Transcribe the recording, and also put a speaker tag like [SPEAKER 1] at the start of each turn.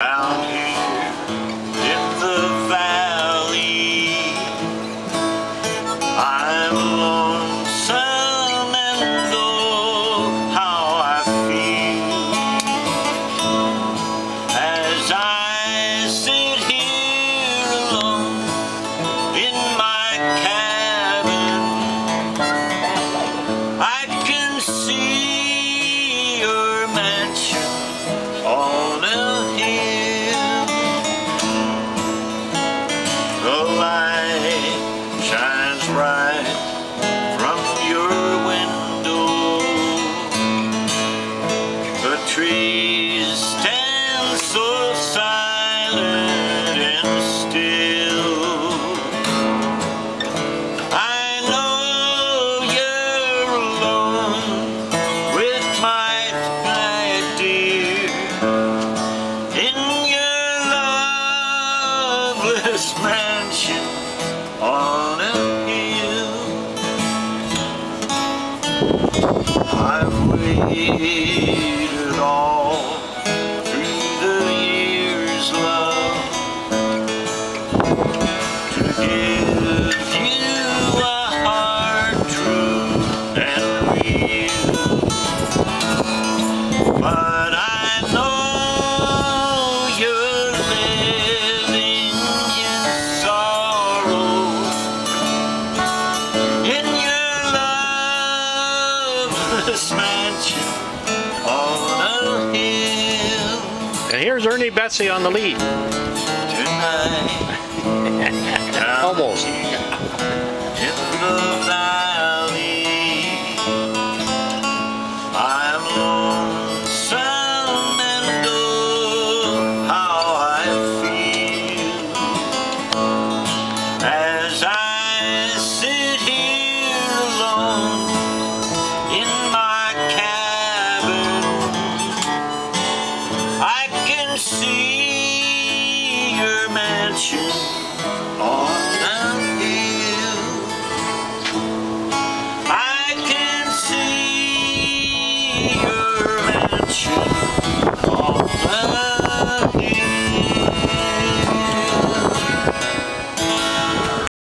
[SPEAKER 1] Down. this mansion on a hill. I've waited all through the years, love, to give. this mansion on a hill.
[SPEAKER 2] And here's Ernie Betsy on the lead.
[SPEAKER 1] you